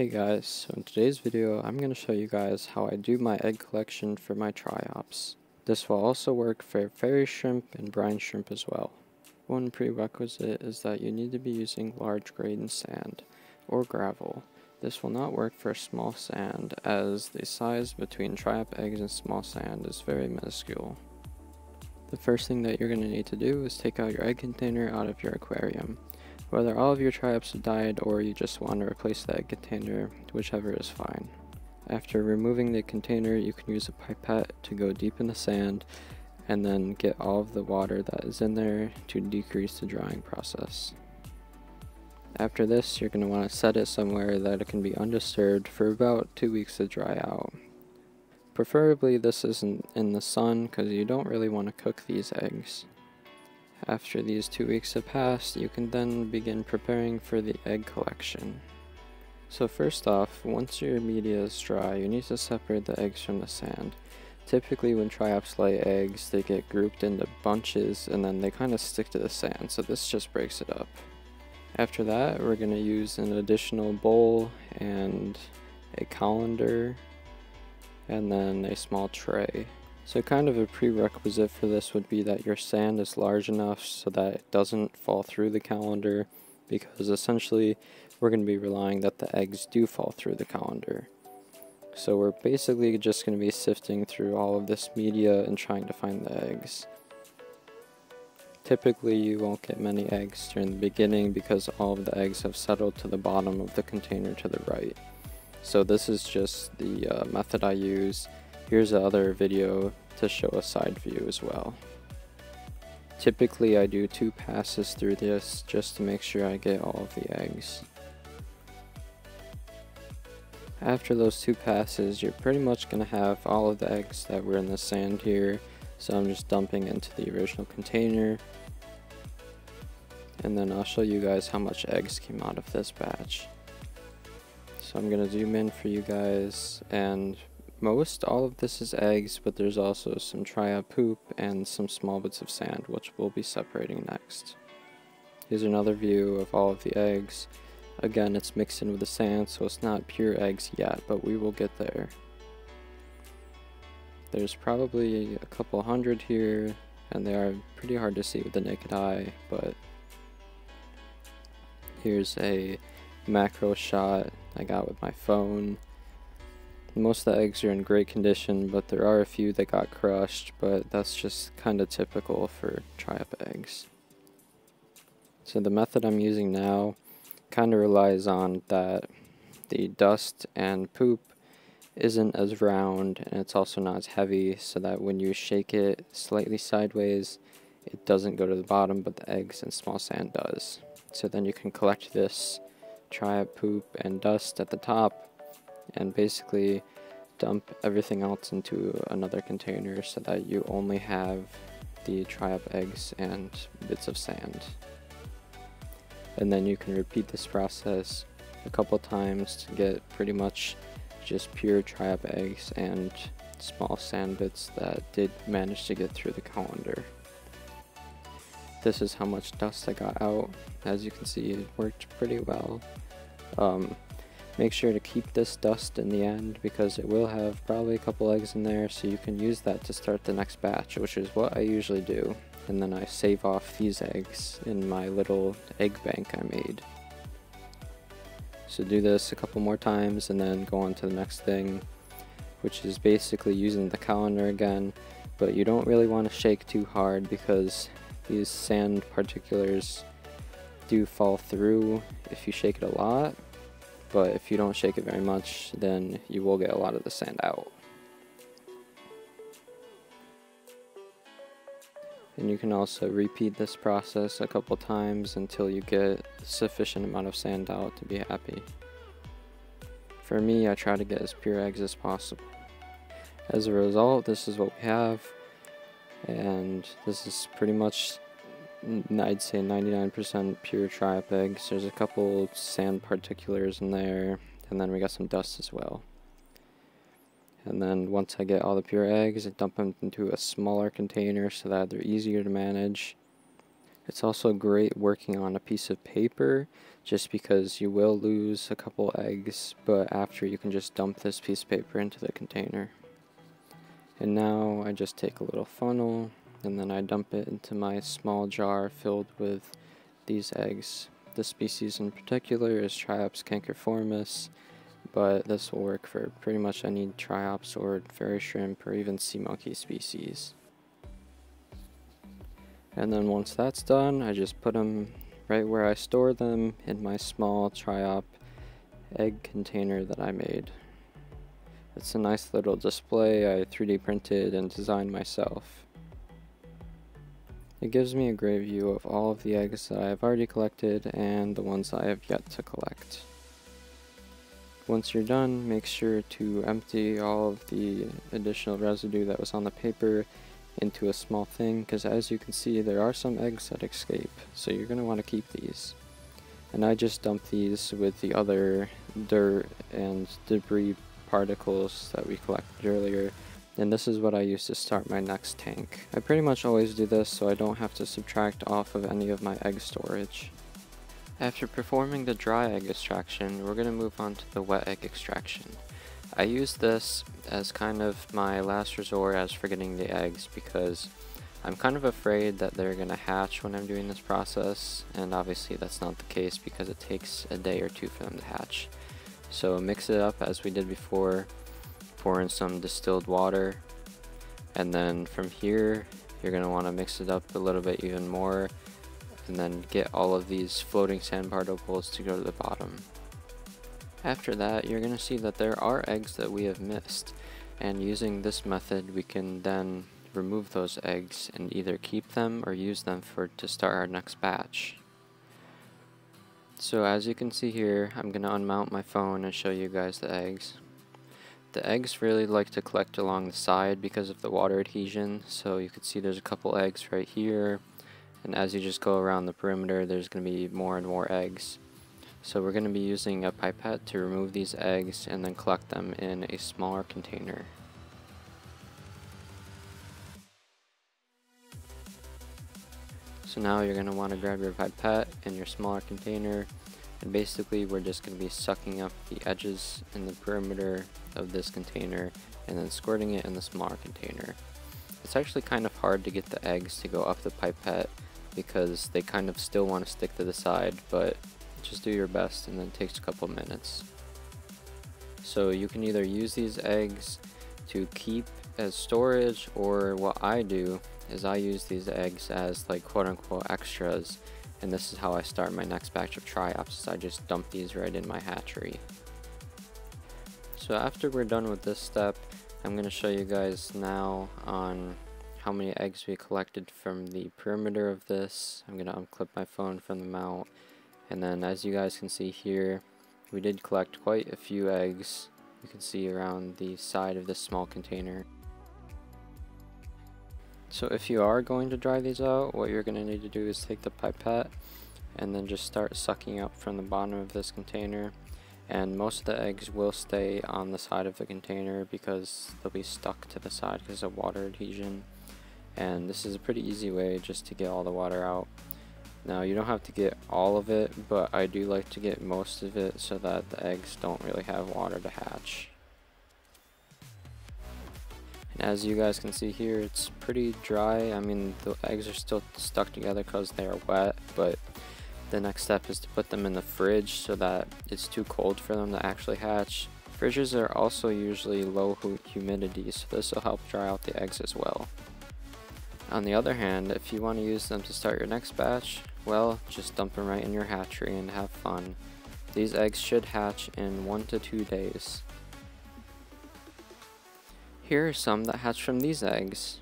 Hey guys, so in today's video I'm going to show you guys how I do my egg collection for my triops. This will also work for fairy shrimp and brine shrimp as well. One prerequisite is that you need to be using large grain sand or gravel. This will not work for small sand as the size between triop eggs and small sand is very minuscule. The first thing that you're going to need to do is take out your egg container out of your aquarium. Whether all of your have died or you just want to replace that container, whichever is fine. After removing the container, you can use a pipette to go deep in the sand and then get all of the water that is in there to decrease the drying process. After this, you're going to want to set it somewhere that it can be undisturbed for about two weeks to dry out. Preferably this isn't in the sun because you don't really want to cook these eggs. After these two weeks have passed, you can then begin preparing for the egg collection. So first off, once your media is dry, you need to separate the eggs from the sand. Typically when triops lay eggs, they get grouped into bunches and then they kind of stick to the sand, so this just breaks it up. After that, we're going to use an additional bowl and a colander and then a small tray. So kind of a prerequisite for this would be that your sand is large enough so that it doesn't fall through the colander because essentially we're going to be relying that the eggs do fall through the colander. So we're basically just going to be sifting through all of this media and trying to find the eggs. Typically you won't get many eggs during the beginning because all of the eggs have settled to the bottom of the container to the right. So this is just the uh, method I use. Here's another video to show a side view as well. Typically I do two passes through this just to make sure I get all of the eggs. After those two passes, you're pretty much going to have all of the eggs that were in the sand here. So I'm just dumping into the original container. And then I'll show you guys how much eggs came out of this batch. So I'm going to zoom in for you guys and most all of this is eggs but there's also some triop poop and some small bits of sand which we'll be separating next. Here's another view of all of the eggs. Again it's mixed in with the sand so it's not pure eggs yet but we will get there. There's probably a couple hundred here and they are pretty hard to see with the naked eye but here's a macro shot I got with my phone. Most of the eggs are in great condition, but there are a few that got crushed, but that's just kind of typical for triop eggs. So the method I'm using now kind of relies on that the dust and poop isn't as round and it's also not as heavy so that when you shake it slightly sideways it doesn't go to the bottom but the eggs and small sand does. So then you can collect this triop poop and dust at the top and basically dump everything else into another container so that you only have the triop eggs and bits of sand. And then you can repeat this process a couple times to get pretty much just pure triop eggs and small sand bits that did manage to get through the colander. This is how much dust I got out. As you can see, it worked pretty well. Um, make sure to keep this dust in the end because it will have probably a couple eggs in there so you can use that to start the next batch, which is what I usually do. And then I save off these eggs in my little egg bank I made. So do this a couple more times and then go on to the next thing, which is basically using the colander again, but you don't really want to shake too hard because these sand particulars do fall through if you shake it a lot, but if you don't shake it very much, then you will get a lot of the sand out. And you can also repeat this process a couple times until you get sufficient amount of sand out to be happy. For me, I try to get as pure eggs as possible. As a result, this is what we have, and this is pretty much I'd say 99% pure triop eggs. There's a couple sand particulars in there, and then we got some dust as well. And then once I get all the pure eggs, I dump them into a smaller container so that they're easier to manage. It's also great working on a piece of paper just because you will lose a couple eggs, but after you can just dump this piece of paper into the container. And now I just take a little funnel and then I dump it into my small jar filled with these eggs. This species in particular is Triops cancriformis, but this will work for pretty much any Triops or fairy shrimp or even sea monkey species. And then once that's done, I just put them right where I store them in my small Triop egg container that I made. It's a nice little display I 3D printed and designed myself. It gives me a great view of all of the eggs that I have already collected and the ones I have yet to collect. Once you're done, make sure to empty all of the additional residue that was on the paper into a small thing because as you can see there are some eggs that escape so you're going to want to keep these and I just dump these with the other dirt and debris particles that we collected earlier and this is what I use to start my next tank. I pretty much always do this so I don't have to subtract off of any of my egg storage. After performing the dry egg extraction, we're going to move on to the wet egg extraction. I use this as kind of my last resort as for getting the eggs because I'm kind of afraid that they're going to hatch when I'm doing this process and obviously that's not the case because it takes a day or two for them to hatch. So mix it up as we did before, pour in some distilled water and then from here you're going to want to mix it up a little bit even more and then get all of these floating sand particles to go to the bottom. After that, you're going to see that there are eggs that we have missed, and using this method we can then remove those eggs and either keep them or use them for to start our next batch. So as you can see here, I'm going to unmount my phone and show you guys the eggs. The eggs really like to collect along the side because of the water adhesion, so you can see there's a couple eggs right here, and as you just go around the perimeter there's going to be more and more eggs. So we're going to be using a pipette to remove these eggs and then collect them in a smaller container. So now you're going to want to grab your pipette and your smaller container and basically we're just going to be sucking up the edges and the perimeter of this container and then squirting it in the smaller container. It's actually kind of hard to get the eggs to go up the pipette because they kind of still want to stick to the side but just do your best and then it takes a couple minutes. So you can either use these eggs to keep as storage or what I do is I use these eggs as like quote unquote extras and this is how I start my next batch of triops I just dump these right in my hatchery. So after we're done with this step I'm going to show you guys now on how many eggs we collected from the perimeter of this. I'm going to unclip my phone from the mount and then as you guys can see here, we did collect quite a few eggs. You can see around the side of this small container. So if you are going to dry these out, what you're going to need to do is take the pipette and then just start sucking up from the bottom of this container. And most of the eggs will stay on the side of the container because they'll be stuck to the side because of water adhesion. And this is a pretty easy way just to get all the water out. Now you don't have to get all of it, but I do like to get most of it so that the eggs don't really have water to hatch. As you guys can see here, it's pretty dry. I mean, the eggs are still stuck together because they are wet, but the next step is to put them in the fridge so that it's too cold for them to actually hatch. Fridges are also usually low humidity, so this will help dry out the eggs as well. On the other hand, if you want to use them to start your next batch, well, just dump them right in your hatchery and have fun. These eggs should hatch in 1 to 2 days. Here are some that hatch from these eggs.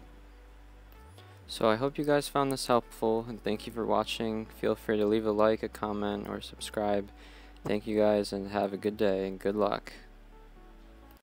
So I hope you guys found this helpful and thank you for watching. Feel free to leave a like, a comment, or subscribe. Thank you guys and have a good day and good luck.